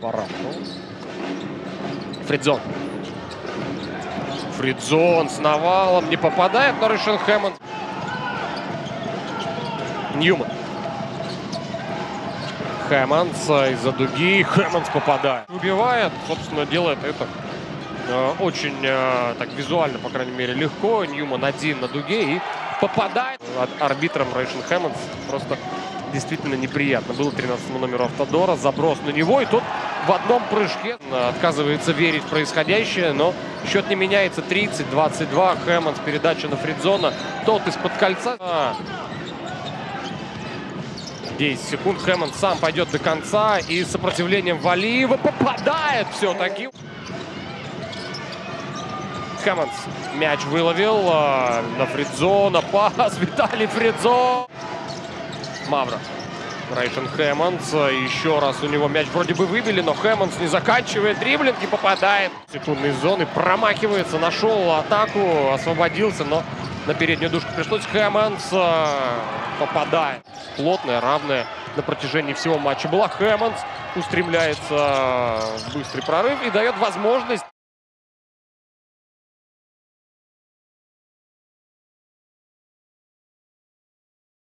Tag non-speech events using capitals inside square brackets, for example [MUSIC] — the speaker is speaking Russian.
Пора. Фридзон. Фридзон с навалом не попадает на Ришен Хэммонд. Ньюман. Хэммондс из-за дуги. Хэммондс попадает. Убивает, собственно, делает это э, очень э, так визуально, по крайней мере, легко. Ньюман один на дуге и попадает. От арбитром Рейшен Хэммондс просто действительно неприятно. Было 13 номеру Автодора, заброс на него, и тут в одном прыжке отказывается верить в происходящее, но счет не меняется. 30-22, Хэммондс, передача на Фридзона, тот из-под кольца. А. 10 секунд, Хэммонд сам пойдет до конца, и с сопротивлением Валиева попадает все-таки. Хэммондс мяч выловил а, на Фридзона, пас, [LAUGHS] Виталий Фридзон. Мавра. Рейшен Хэммондс. Еще раз у него мяч вроде бы выбили, но Хэммондс не заканчивает дриблинг и попадает. Секундной зоны промахивается, нашел атаку, освободился, но на переднюю дужку пришлось. Хэммондс попадает. Плотная, равная на протяжении всего матча была. Хэммондс устремляется в быстрый прорыв и дает возможность